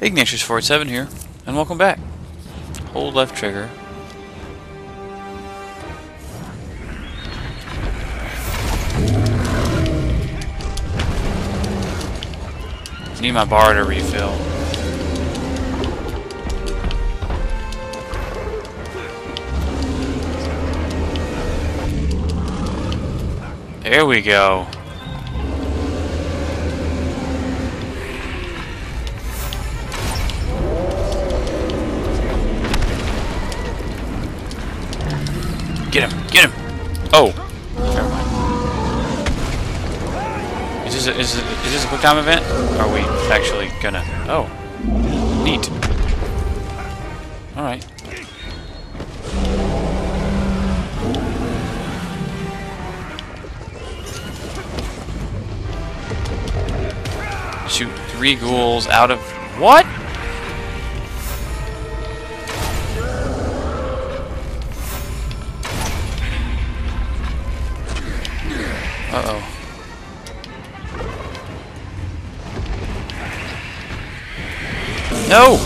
Ignatius 47 here, and welcome back. Hold left trigger. Need my bar to refill. There we go. Oh! Never mind. Is this a, is, it, is this a quick time event? Are we actually gonna... Oh. Neat. Alright. Shoot three ghouls out of... What? No!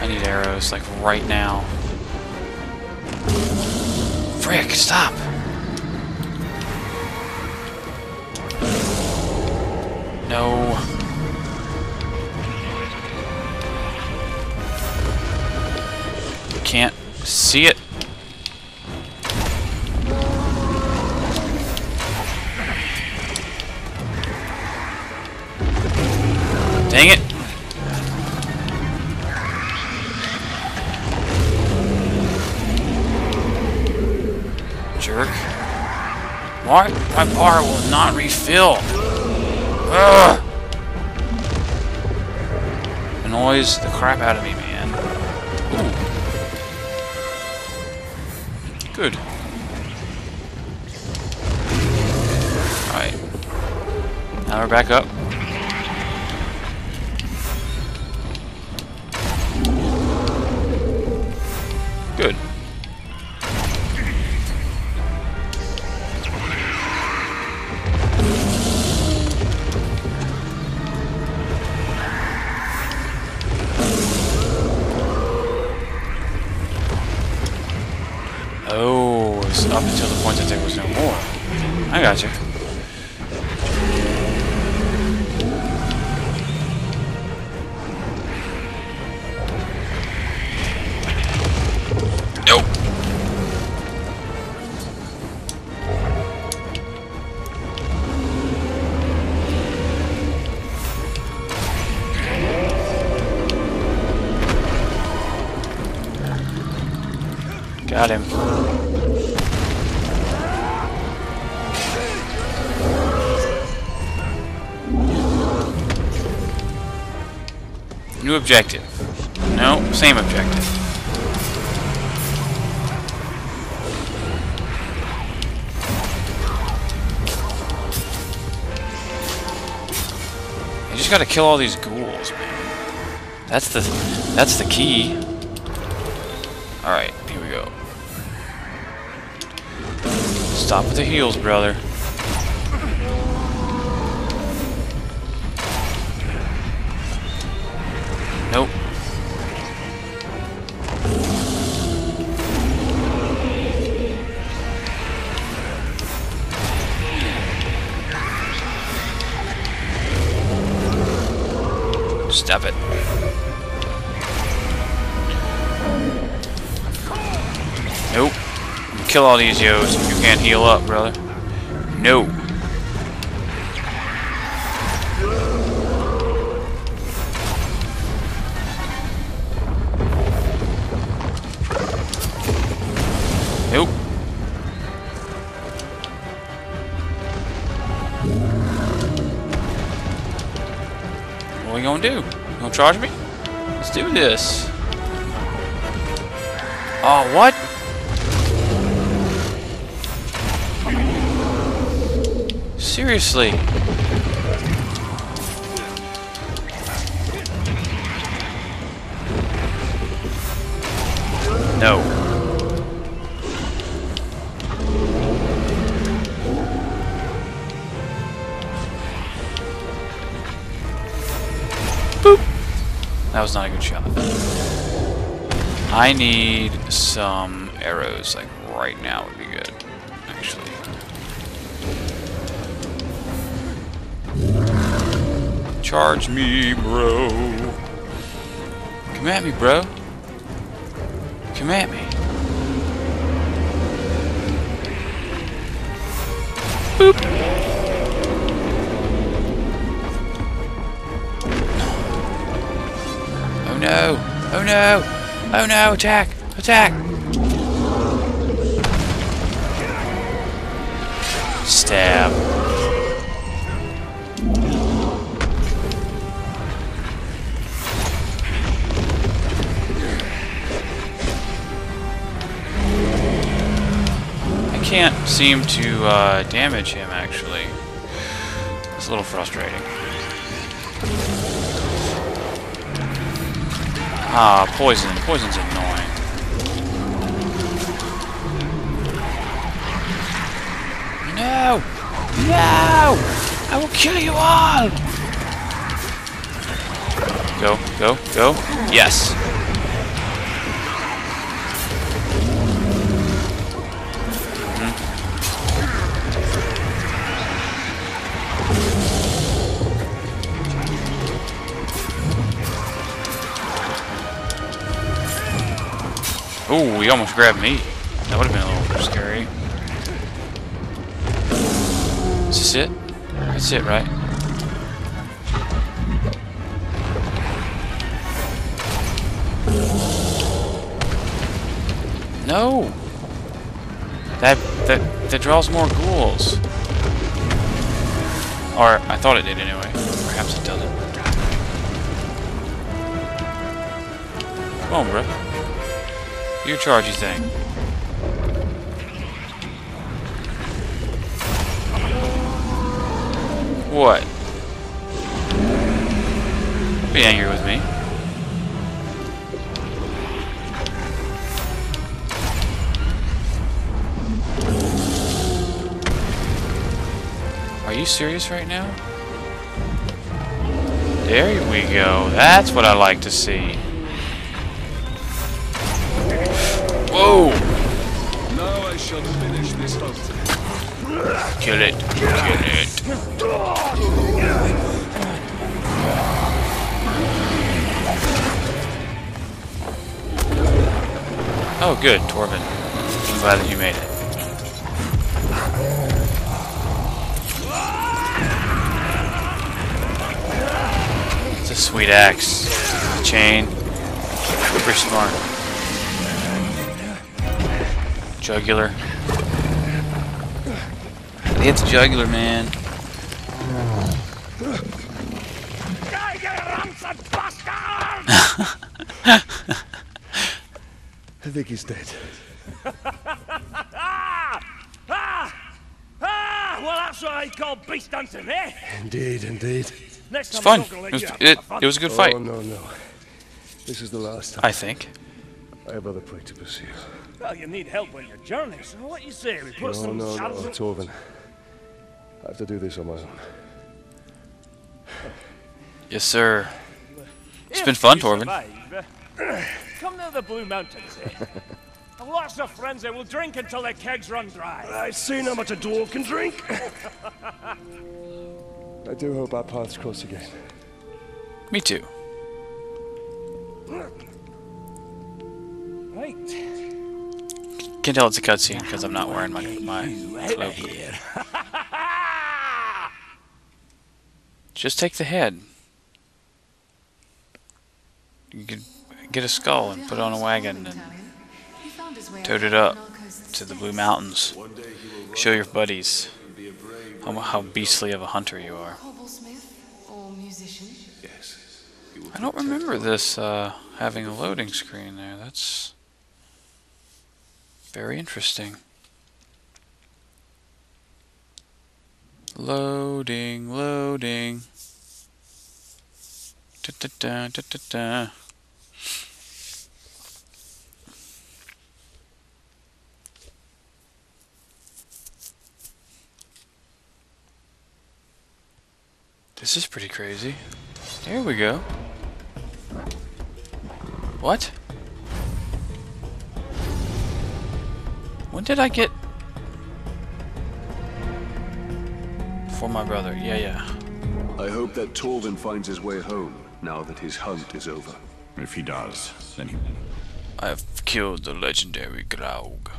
I need arrows, like, right now. Frick, stop! No. Can't see it. Jerk. Why? My bar will not refill. Ugh! Annoys the crap out of me, man. Ooh. Good. Alright. Now we're back up. Good. Oh, it's up until the point that there was no more. I got you. Got him. New objective. No, same objective. You just gotta kill all these ghouls, man. That's the that's the key. Alright, Stop with the heals, brother. Nope. Stop it. Kill all these yos. You can't heal up, brother. No. Nope. What are we gonna do? You gonna charge me? Let's do this. Oh, what? Seriously. No. Boop. That was not a good shot. I need some arrows, like, right now Charge me, bro. Come at me, bro. Come at me. Boop. Oh no! Oh no! Oh no! Attack! Attack! Stab. Can't seem to uh, damage him actually. It's a little frustrating. Ah, poison. Poison's annoying. No! No! I will kill you all! Go, go, go. Yes! Oh, he almost grabbed me. That would have been a little scary. Is this it? That's it, right? No! That, that, that draws more ghouls. Or, I thought it did anyway. Perhaps it doesn't. Come on, bro. You chargey thing. What? Be angry with me. Are you serious right now? There we go. That's what I like to see. Whoa! Now I shall finish this hunt. Kill it. Kill it. Oh, good, Torvin. I'm glad that you made it. It's a sweet axe. chain. Pretty smart. Jugular. It's the jugular, man. I think he's dead. ah! Ah! Ah! Well, that's what I call beast hunting, eh? Indeed, indeed. Next it's time fun. It was, it, it was, a good fight. Oh, no, no. This is the last time. I think. I have other prey to pursue. Well, you need help on your journey, so what you say? We put no, some no, no, no, Torvin. I have to do this on my own. Yes, sir. It's been fun, Torvin. Survive, uh, come to the Blue Mountains, eh? And lots of friends there will drink until their kegs run dry. I've seen how much a dwarf can drink. I do hope our paths cross again. Me too. Right. Can tell it's a cutscene because I'm not wearing my my cloak. Just take the head. You could get a skull and put it on a wagon and tote it up to the Blue Mountains. Show your buddies how, how beastly of a hunter you are. I don't remember this uh, having a loading screen there. That's very interesting. Loading, loading. Da da da da da da. This is pretty crazy. There we go. What? When did I get... For my brother. Yeah, yeah. I hope that Torvin finds his way home now that his hunt is over. If he does, then he... I've killed the legendary Graug.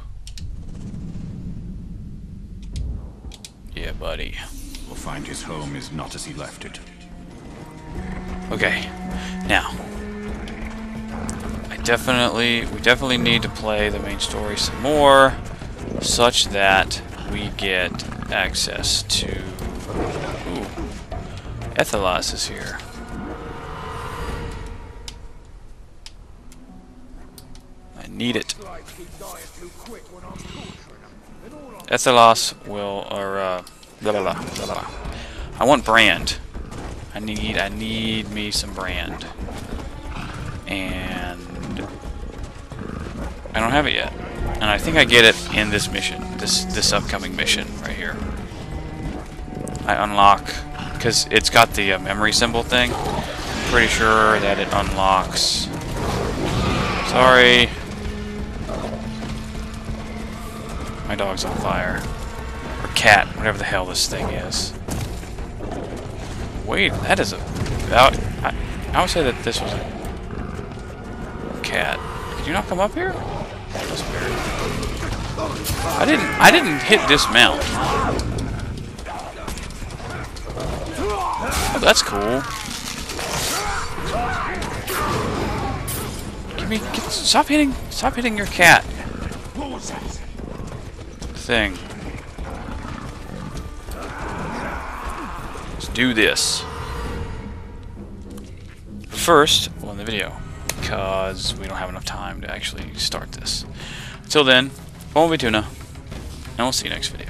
Yeah, buddy. We'll find his home is not as he left it. Okay, now I definitely we definitely need to play the main story some more, such that we get access to. Ooh, Athelas is here. I need it. Athelas will, or uh, blah blah blah blah. I want Brand. I need I need me some brand. And I don't have it yet. And I think I get it in this mission. This this upcoming mission right here. I unlock because it's got the uh, memory symbol thing. I'm pretty sure that it unlocks. Sorry. My dog's on fire. Or cat, whatever the hell this thing is. Wait, that is a... That, I, I would say that this was a cat. Could you not come up here? I didn't. I didn't hit dismount. Oh, that's cool. Give me. Get, stop hitting. Stop hitting your cat. Thing. Let's do this. First, we'll end the video because we don't have enough time to actually start this. Until then, Bon Tuna, and we'll see you next video.